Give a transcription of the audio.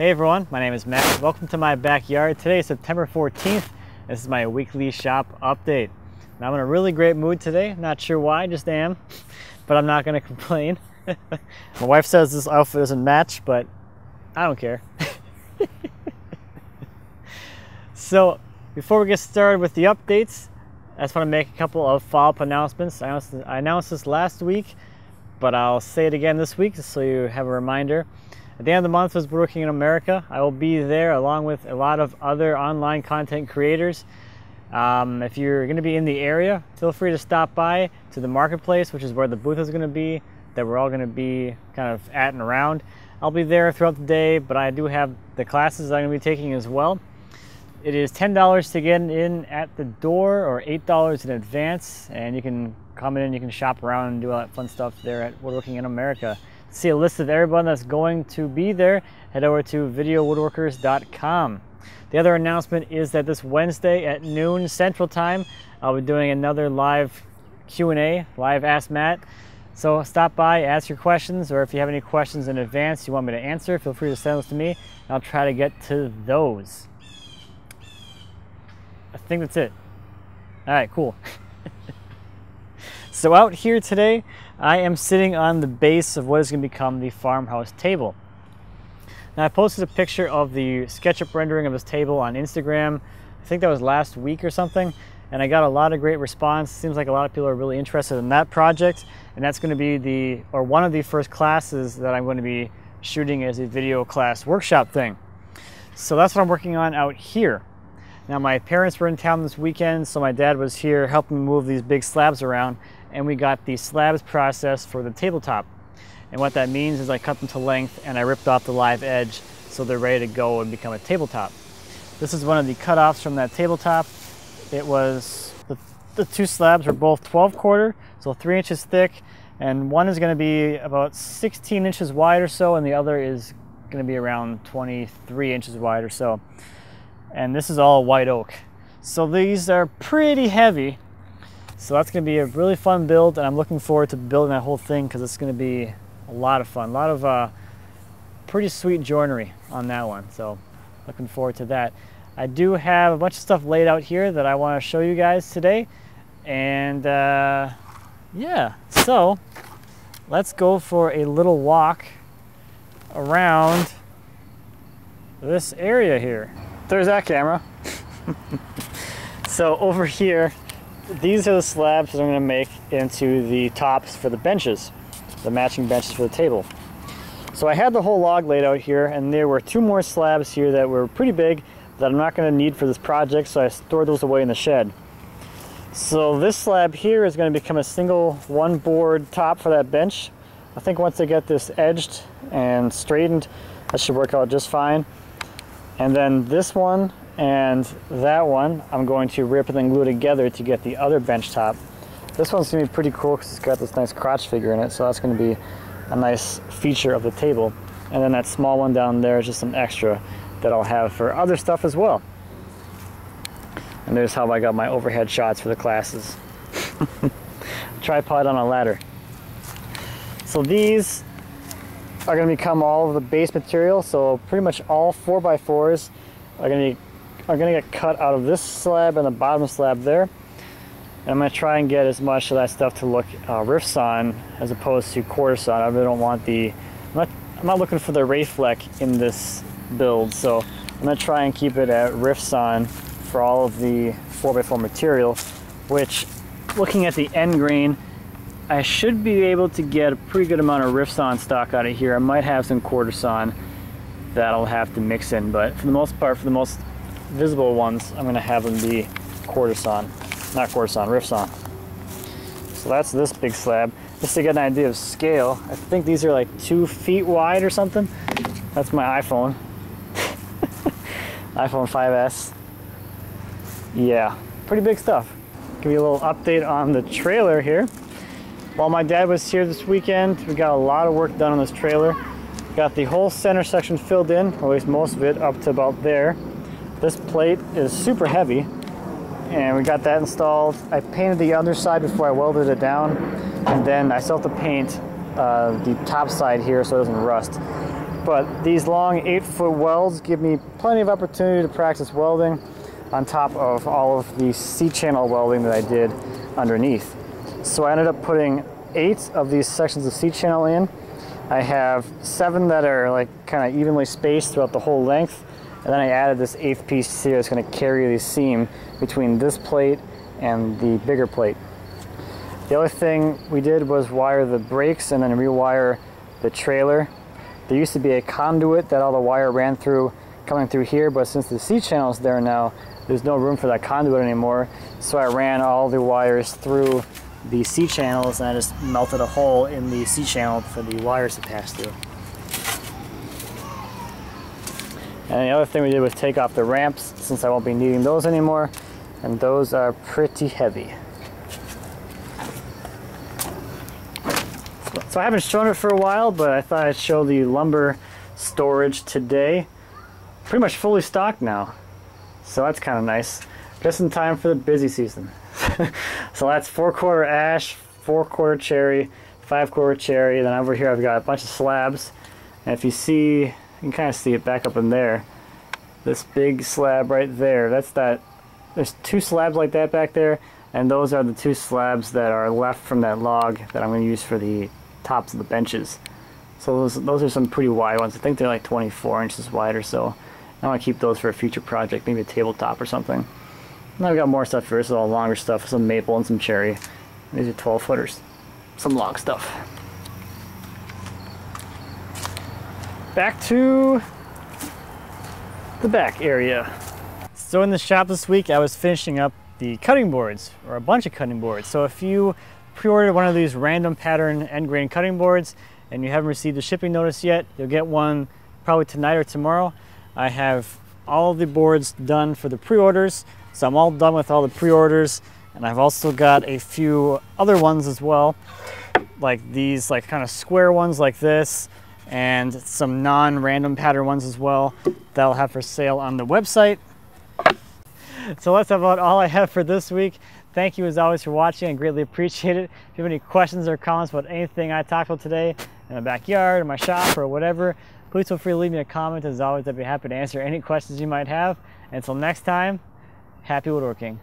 Hey everyone, my name is Matt. Welcome to my backyard. Today is September 14th. This is my weekly shop update. I'm in a really great mood today. Not sure why, just am, but I'm not gonna complain. my wife says this outfit doesn't match, but I don't care. so, before we get started with the updates, I just want to make a couple of follow-up announcements. I announced, I announced this last week, but I'll say it again this week so you have a reminder. At the end of the month is Woodworking in America. I will be there along with a lot of other online content creators. Um, if you're going to be in the area, feel free to stop by to the marketplace, which is where the booth is going to be, that we're all going to be kind of at and around. I'll be there throughout the day, but I do have the classes I'm going to be taking as well. It is $10 to get in at the door or $8 in advance, and you can come in, and you can shop around and do all that fun stuff there at Woodworking in America see a list of everyone that's going to be there, head over to videowoodworkers.com. The other announcement is that this Wednesday at noon Central Time, I'll be doing another live Q&A, live Ask Matt. So stop by, ask your questions, or if you have any questions in advance you want me to answer, feel free to send those to me, and I'll try to get to those. I think that's it. All right, cool. so out here today, I am sitting on the base of what is going to become the farmhouse table. Now I posted a picture of the SketchUp rendering of this table on Instagram. I think that was last week or something. And I got a lot of great response. Seems like a lot of people are really interested in that project. And that's going to be the, or one of the first classes that I'm going to be shooting as a video class workshop thing. So that's what I'm working on out here. Now my parents were in town this weekend, so my dad was here helping me move these big slabs around and we got the slabs processed for the tabletop. And what that means is I cut them to length and I ripped off the live edge so they're ready to go and become a tabletop. This is one of the cutoffs from that tabletop. It was, the, the two slabs were both 12 quarter, so three inches thick, and one is gonna be about 16 inches wide or so, and the other is gonna be around 23 inches wide or so. And this is all white oak. So these are pretty heavy, so that's going to be a really fun build, and I'm looking forward to building that whole thing because it's going to be a lot of fun. A lot of uh, pretty sweet joinery on that one, so looking forward to that. I do have a bunch of stuff laid out here that I want to show you guys today, and uh, yeah, so let's go for a little walk around this area here. There's that camera. so over here, these are the slabs that I'm going to make into the tops for the benches, the matching benches for the table. So I had the whole log laid out here and there were two more slabs here that were pretty big that I'm not going to need for this project so I stored those away in the shed. So this slab here is going to become a single one board top for that bench. I think once I get this edged and straightened that should work out just fine. And then this one and that one I'm going to rip and then glue together to get the other bench top. This one's gonna be pretty cool because it's got this nice crotch figure in it, so that's gonna be a nice feature of the table. And then that small one down there is just some extra that I'll have for other stuff as well. And there's how I got my overhead shots for the classes. Tripod on a ladder. So these are going to become all of the base material. So pretty much all 4x4s are going to be are going to get cut out of this slab and the bottom slab there. And I'm going to try and get as much of that stuff to look uh, sawn as opposed to quarter sawn. I really don't want the, I'm not, I'm not looking for the ray fleck in this build, so I'm going to try and keep it at rift sawn for all of the 4x4 material, which looking at the end grain, I should be able to get a pretty good amount of rift sawn stock out of here. I might have some quarter sawn that I'll have to mix in, but for the most part, for the most visible ones, I'm gonna have them be sawn, not quarter sawn, rift sawn. So that's this big slab. Just to get an idea of scale, I think these are like two feet wide or something. That's my iPhone. iPhone 5S. Yeah, pretty big stuff. Give you a little update on the trailer here. While my dad was here this weekend, we got a lot of work done on this trailer. Got the whole center section filled in, or at least most of it, up to about there. This plate is super heavy and we got that installed. I painted the other side before I welded it down and then I still have to paint uh, the top side here so it doesn't rust. but these long eight foot welds give me plenty of opportunity to practice welding on top of all of the C-channel welding that I did underneath. So I ended up putting eight of these sections of C-channel in. I have seven that are like kind of evenly spaced throughout the whole length. And then I added this eighth piece here that's gonna carry the seam between this plate and the bigger plate. The other thing we did was wire the brakes and then rewire the trailer. There used to be a conduit that all the wire ran through coming through here, but since the C-channel is there now, there's no room for that conduit anymore. So I ran all the wires through the C channels and I just melted a hole in the C channel for the wires to pass through. And the other thing we did was take off the ramps since I won't be needing those anymore. And those are pretty heavy. So I haven't shown it for a while, but I thought I'd show the lumber storage today. Pretty much fully stocked now. So that's kind of nice. Just in time for the busy season. so that's four quarter ash, four quarter cherry, five quarter cherry. Then over here I've got a bunch of slabs. And if you see, you can kind of see it back up in there. This big slab right there, that's that, there's two slabs like that back there. And those are the two slabs that are left from that log that I'm going to use for the tops of the benches. So those, those are some pretty wide ones. I think they're like 24 inches wide or so. I want to keep those for a future project, maybe a tabletop or something. And I've got more stuff here. Is all longer stuff, some maple and some cherry. These are 12 footers. Some log stuff. Back to the back area. So in the shop this week, I was finishing up the cutting boards, or a bunch of cutting boards. So if you pre-ordered one of these random pattern end grain cutting boards and you haven't received the shipping notice yet, you'll get one probably tonight or tomorrow. I have all the boards done for the pre-orders. So I'm all done with all the pre-orders. And I've also got a few other ones as well, like these like kind of square ones like this, and some non-random pattern ones as well that I'll have for sale on the website. So that's about all I have for this week. Thank you as always for watching. I greatly appreciate it. If you have any questions or comments about anything I talked about today in the backyard, or my shop, or whatever, please feel free to leave me a comment. As always, I'd be happy to answer any questions you might have. Until next time, happy woodworking.